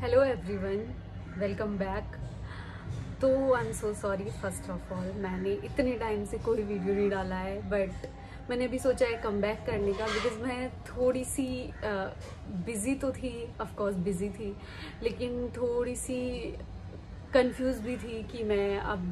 Hello everyone welcome back तो I am so sorry first of all मैंने इतने time से कोई वीडियो नहीं डाला है बट मैंने अभी सोचा है कम बैक करने का बिकॉज़ मैं थोड़ी सी बिज़ी uh, तो थी ऑफ़ कोर्स बिज़ी थी लेकिन थोड़ी सी कंफ्यूज भी थी कि मैं अब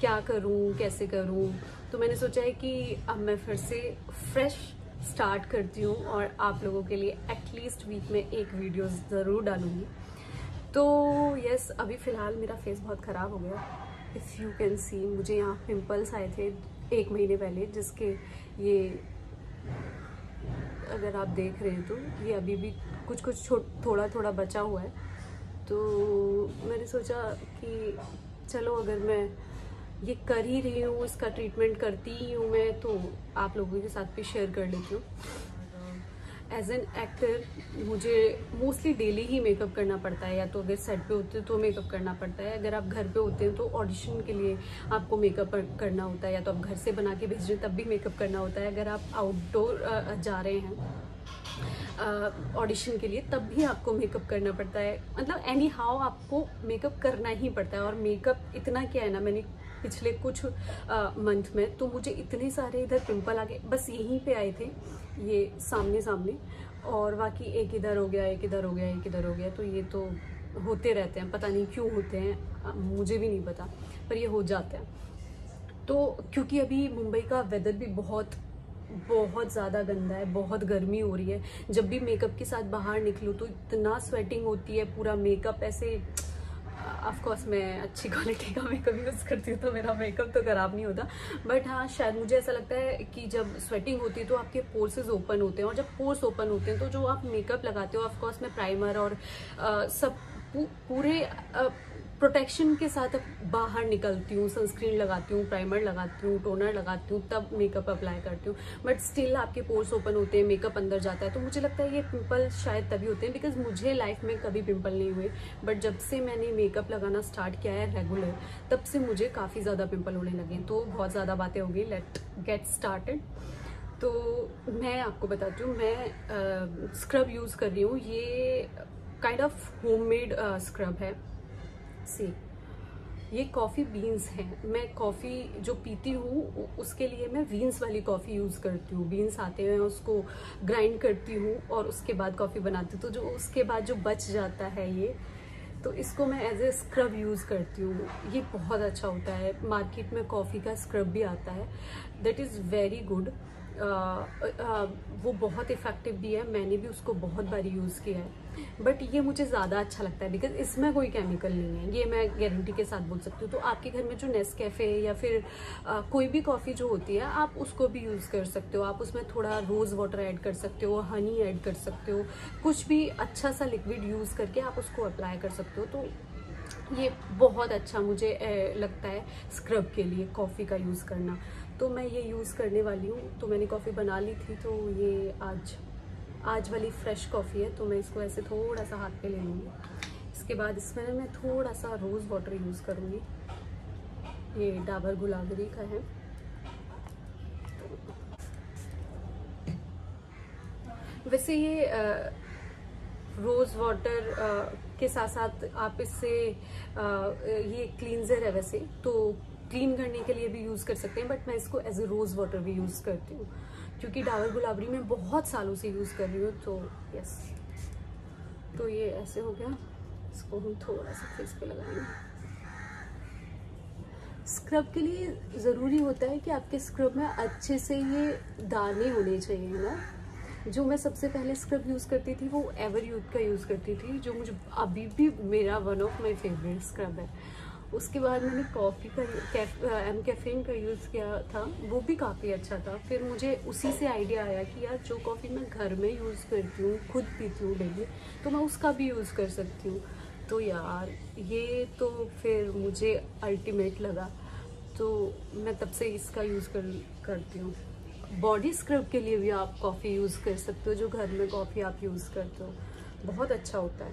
क्या करूँ कैसे करूँ। तो मैंने सोचा है कि अब मैं फिर से फ्रेश स्टार्ट करती हूँ और आप लोगों के लिए एटलीस्ट वीक में एक वीडियो ज़रूर डालूँगी। तो यस अभी फ़िलहाल मेरा फेस बहुत ख़राब हो गया। इफ़ यू कैन सी मुझे यहाँ पिंपल्स आए थे एक महीने पहले, जिसके ये, अगर आप देख रहे हैं तो ये अभी भी कुछ कुछ थोड़ा थोड़ा बचा हुआ है। तो मैंने सोचा कि चलो, अगर मैं ये कर ही रही हूँ, इसका ट्रीटमेंट करती ही हूँ मैं तो आप लोगों के साथ भी शेयर कर लेती हूँ। एज एन एक्टर मुझे मोस्टली डेली ही मेकअप करना पड़ता है या तो अगर सेट पे होते हैं तो मेकअप करना पड़ता है। अगर आप घर पे होते हैं तो ऑडिशन के लिए आपको मेकअप करना होता है या तो आप घर से बना के भेज रहे हैं तब भी मेकअप करना होता है। अगर आप आउटडोर जा रहे हैं ऑडिशन uh, के लिए तब भी आपको मेकअप करना पड़ता है। मतलब एनी हाउ आपको मेकअप करना ही पड़ता है। और मेकअप इतना क्या है ना मैंने पिछले कुछ मंथ uh, में तो मुझे इतने सारे इधर पिंपल आ गए। बस यहीं पे आए थे। ये सामने सामने और बाकी एक इधर हो गया, एक इधर हो गया, एक इधर हो गया तो ये तो होते रहते हैं, पता नहीं क्यों होते हैं मुझे भी नहीं पता, पर ये हो जाते हैं। तो क्योंकि अभी मुंबई का वेदर भी बहुत बहुत ज़्यादा गंदा है, बहुत गर्मी हो रही है, जब भी मेकअप के साथ बाहर निकलूँ तो इतना स्वेटिंग होती है, पूरा मेकअप ऐसे ऑफ़ कोर्स मैं अच्छी क्वालिटी का मेकअप यूज़ करती हूँ तो मेरा मेकअप तो ख़राब नहीं होता। बट हाँ शायद मुझे ऐसा लगता है कि जब स्वेटिंग होती है तो आपके पोर्सेज ओपन होते हैं। और जब पोर्स ओपन होते हैं तो जो आप मेकअप लगाते हो ऑफकोर्स मैं प्राइमर और आ, सब पूरे प्रोटेक्शन के साथ बाहर निकलती हूँ सनस्क्रीन लगाती हूँ प्राइमर लगाती हूँ टोनर लगाती हूँ, तब मेकअप अप्लाई करती हूँ। बट स्टिल आपके पोर्स ओपन होते हैं मेकअप अंदर जाता है तो मुझे लगता है ये पिंपल शायद तभी होते हैं बिकॉज़ मुझे लाइफ में कभी पिंपल नहीं हुए। बट जब से मैंने मेकअप लगाना स्टार्ट किया है रेगुलर तब से मुझे काफ़ी ज़्यादा पिम्पल होने लगे तो बहुत ज़्यादा बातें हो गई लेट गेट स्टार्टेड तो मैं आपको बताती हूँ, मैं स्क्रब यूज़ कर रही हूँ। ये काइंड ऑफ़ होममेड स्क्रब है। सी। ये कॉफ़ी बीन्स हैं। मैं कॉफ़ी जो पीती हूँ उसके लिए मैं बीन्स वाली कॉफ़ी यूज़ करती हूँ। बीन्स आते हैं, उसको ग्राइंड करती हूँ और उसके बाद कॉफ़ी बनाती हूँ। तो जो उसके बाद जो बच जाता है ये तो इसको मैं एज ए स्क्रब यूज़ करती हूँ। ये बहुत अच्छा होता है। मार्केट में कॉफ़ी का स्क्रब भी आता है। दैट इज़ वेरी गुड वो बहुत इफ़ेक्टिव भी है मैंने भी उसको बहुत बारी यूज़ किया है। बट ये मुझे ज़्यादा अच्छा लगता है बिकॉज़ इसमें कोई केमिकल नहीं है। ये मैं गारंटी के साथ बोल सकती हूँ। तो आपके घर में जो नेस कैफ़े है या फिर आ, कोई भी कॉफ़ी जो होती है आप उसको भी यूज़ कर सकते हो। आप उसमें थोड़ा रोज़ वाटर ऐड कर सकते हो हनी ऐड कर सकते हो। कुछ भी अच्छा सा लिक्विड यूज़ करके आप उसको अप्लाई कर सकते हो। तो ये बहुत अच्छा मुझे लगता है स्क्रब के लिए कॉफ़ी का यूज़ करना। तो मैं ये यूज़ करने वाली हूँ। तो मैंने कॉफ़ी बना ली थी तो ये आज आज वाली फ्रेश कॉफ़ी है तो मैं इसको ऐसे थोड़ा सा हाथ पे ले लूँगी। इसके बाद इसमें मैं थोड़ा सा रोज़ वाटर यूज़ करूँगी। ये डाबर गुलाबरी का है। वैसे ये रोज़ वाटर के साथ साथ आप इससे ये क्लींजर है वैसे तो क्लीन करने के लिए भी यूज़ कर सकते हैं बट मैं इसको एज ए रोज़ वाटर भी यूज़ करती हूँ। क्योंकि डाबर गुलाबरी में बहुत सालों से यूज़ कर रही हूँ तो यस तो ये ऐसे हो गया। इसको हम थोड़ा सा फेस पे लगाएँगे। स्क्रब के लिए ज़रूरी होता है कि आपके स्क्रब में अच्छे से ये दाने होने चाहिए ना। जो मैं सबसे पहले स्क्रब यूज़ करती थी वो एवर यूथ का यूज़ करती थी जो मुझे अभी भी मेरा one of my favourite scrub है। उसके बाद मैंने कॉफ़ी का कैफ, एम कैफीन का यूज़ किया था वो भी काफ़ी अच्छा था। फिर मुझे उसी से आइडिया आया कि यार जो कॉफ़ी मैं घर में यूज़ करती हूँ खुद पीती हूँ डेली तो मैं उसका भी यूज़ कर सकती हूँ। तो यार ये तो फिर मुझे अल्टीमेट लगा। तो मैं तब से इसका यूज़ कर करती हूँ। बॉडी स्क्रब के लिए भी आप कॉफ़ी यूज़ कर सकते हो, जो घर में कॉफ़ी आप यूज़ करते हो। बहुत अच्छा होता है।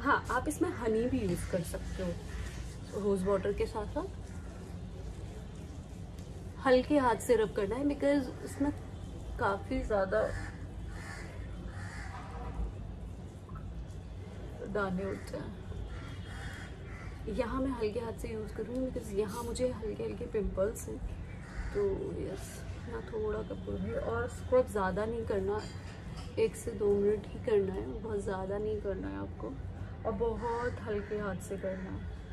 हाँ आप इसमें हनी भी यूज़ कर सकते हो। रोज़ वाटर के साथ साथ। हल्के हाथ से रब करना है बिकॉज़ इसमें काफ़ी ज़्यादा दाने होते हैं। यहाँ मैं हल्के हाथ से यूज़ करूँगी बिकॉज़ यहाँ मुझे हल्के हल्के पिंपल्स हैं। तो यस यहाँ थोड़ा कपूर है और स्क्रब ज़्यादा नहीं करना। एक से दो मिनट ही करना है, बहुत ज़्यादा नहीं करना है आपको। और बहुत हल्के हाथ से करना। है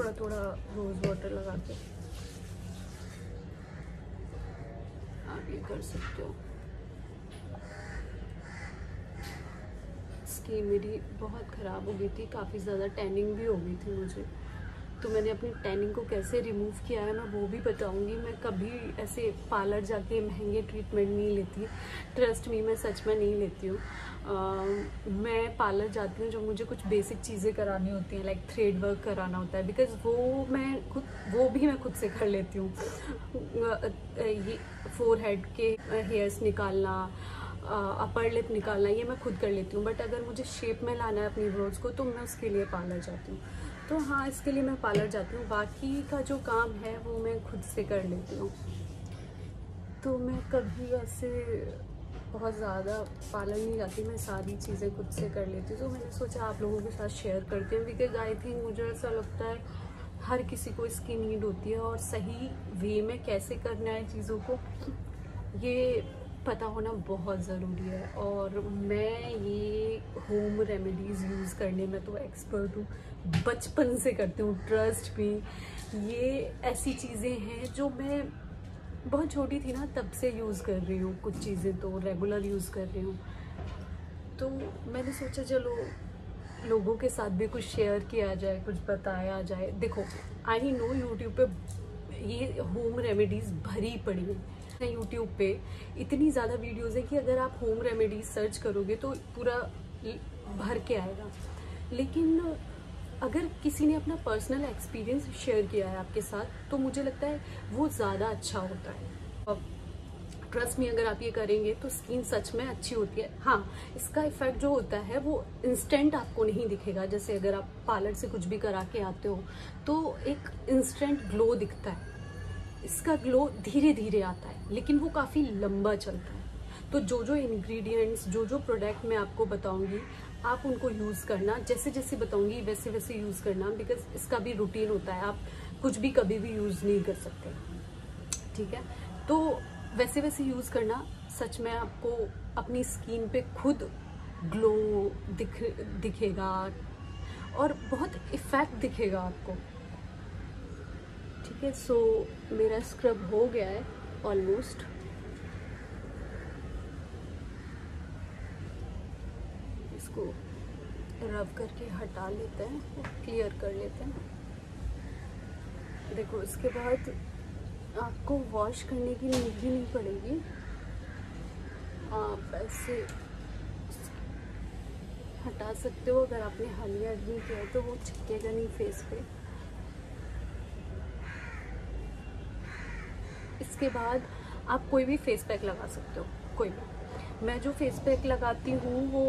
थोड़ा थोड़ा रोज़ वाटर लगा के। आगे कर सकते हो। स्किन मेरी बहुत ख़राब हो गई थी, काफ़ी ज़्यादा टैनिंग भी हो गई थी मुझे। तो मैंने अपनी टैनिंग को कैसे रिमूव किया है, मैं वो भी बताऊँगी। मैं कभी ऐसे पार्लर जाके महँगे ट्रीटमेंट नहीं लेती। ट्रस्ट मी मैं सच में नहीं लेती हूँ। मैं पार्लर जाती हूँ जो मुझे कुछ बेसिक चीज़ें करानी होती हैं लाइक थ्रेड वर्क कराना होता है। बिकॉज़ वो मैं खुद, वो भी मैं खुद से कर लेती हूँ। ये फोर हेड के हेयर्स निकालना अपर लिप निकालना, ये मैं खुद कर लेती हूँ। बट अगर मुझे शेप में लाना है अपनी ब्रोज को तो मैं उसके लिए पार्लर जाती हूँ। तो हाँ इसके लिए मैं पार्लर जाती हूँ। बाकी का जो काम है, वो मैं खुद से कर लेती हूँ। तो मैं कभी ऐसे बहुत ज़्यादा पार्लर नहीं जाती, मैं सारी चीज़ें खुद से कर लेती हूँ। तो मैंने सोचा आप लोगों के साथ शेयर करती हूँ बिकॉज़ आई थिंक मुझे ऐसा लगता है हर किसी को इसकी नीड होती है और सही वे में कैसे करना है चीज़ों को, ये पता होना बहुत ज़रूरी है और मैं ये होम रेमेडीज़ यूज़ करने में तो एक्सपर्ट हूँ। बचपन से करती हूँ ट्रस्ट भी। ये ऐसी चीज़ें हैं जो मैं बहुत छोटी थी ना, तब से यूज़ कर रही हूँ। कुछ चीज़ें तो रेगुलर यूज़ कर रही हूँ। तो मैंने सोचा, चलो, लोगों के साथ भी कुछ शेयर किया जाए, कुछ बताया जाए। देखो आई नो यूट्यूब पे ये होम रेमेडीज़ भरी पड़ी है। यूट्यूब पे, इतनी ज़्यादा वीडियोज़ है कि अगर आप होम रेमेडीज सर्च करोगे तो पूरा भर के आएगा। लेकिन अगर किसी ने अपना पर्सनल एक्सपीरियंस शेयर किया है आपके साथ तो मुझे लगता है वो ज़्यादा अच्छा होता है। अब ट्रस्ट में अगर आप ये करेंगे तो स्किन सच में अच्छी होती है। हाँ इसका इफ़ेक्ट जो होता है, वो इंस्टेंट आपको नहीं दिखेगा। जैसे अगर आप पार्लर से कुछ भी करा के आते हो तो एक इंस्टेंट ग्लो दिखता है। इसका ग्लो धीरे धीरे आता है, लेकिन वो काफ़ी लंबा चलता है। तो जो जो इंग्रेडिएंट्स जो जो प्रोडक्ट मैं आपको बताऊँगी, आप उनको यूज़ करना जैसे जैसे बताऊँगी वैसे वैसे यूज़ करना बिकॉज़ इसका भी रूटीन होता है। आप कुछ भी कभी भी यूज़ नहीं कर सकते। ठीक है? तो वैसे वैसे यूज़ करना, सच में आपको अपनी स्किन पे खुद ग्लो दिख, दिखेगा, और बहुत इफ़ेक्ट दिखेगा आपको। ठीक है? सो मेरा स्क्रब हो गया है ऑलमोस्ट इसको रब करके हटा लेते हैं क्लियर कर लेते हैं. देखो, इसके बाद आपको वॉश करने की नीड भी नहीं पड़ेगी. आप ऐसे हटा सकते हो, अगर आपने हालिया नहीं किया तो वो चिपकेगा नहीं फेस पे. इसके बाद आप कोई भी फेस पैक लगा सकते हो कोई भी। मैं जो फेस पैक लगाती हूँ वो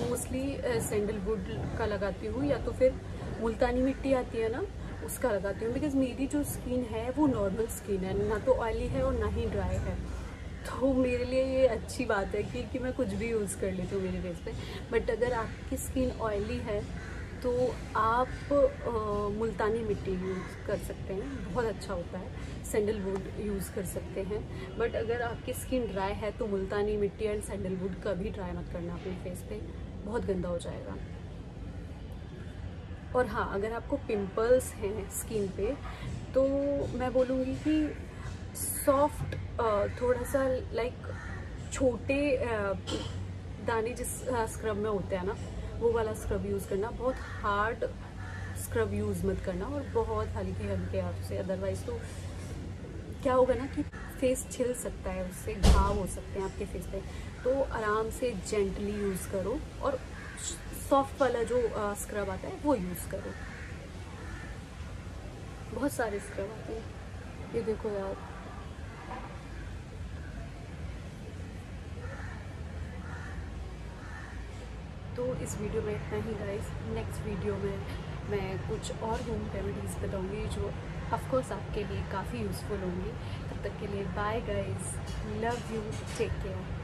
मोस्टली सैंडलवुड का लगाती हूँ या तो फिर मुल्तानी मिट्टी आती है ना उसका लगाती हूँ। बिकॉज़ मेरी जो स्किन है वो नॉर्मल स्किन है ना तो ऑयली है और ना ही ड्राई है। तो मेरे लिए ये अच्छी बात है कि, कि मैं कुछ भी यूज़ कर लेती हूँ मेरे फेस पे बट अगर आपकी स्किन ऑयली है तो आप आ, मुल्तानी मिट्टी यूज़ कर सकते हैं। बहुत अच्छा होता है। सैंडलवुड यूज़ कर सकते हैं। बट अगर आपकी स्किन ड्राई है तो मुल्तानी मिट्टी एंड सैंडलवुड का भी ड्राई मत करना अपने फेस पे। बहुत गंदा हो जाएगा। और हाँ अगर आपको पिंपल्स हैं स्किन पे तो मैं बोलूँगी कि सॉफ्ट थोड़ा सा लाइक छोटे दाने जिस स्क्रब में होते हैं ना वो वाला स्क्रब यूज़ करना, बहुत हार्ड स्क्रब यूज़ मत करना और बहुत हल्के हल्के हाथ से अदरवाइज़ तो क्या होगा ना कि फेस छिल सकता है, उससे घाव हो सकते हैं आपके फेस पे। तो आराम से जेंटली यूज़ करो और सॉफ्ट वाला जो स्क्रब आता है, वो यूज़ करो। बहुत सारे स्क्रब आते हैं। ये देखो यार। तो इस वीडियो में इतना ही गाइस नेक्स्ट वीडियो में मैं कुछ और होम रेमेडीज़ बताऊँगी जो ऑफकोर्स आपके लिए काफ़ी यूज़फुल होंगी. तब तक के लिए bye guys love you take care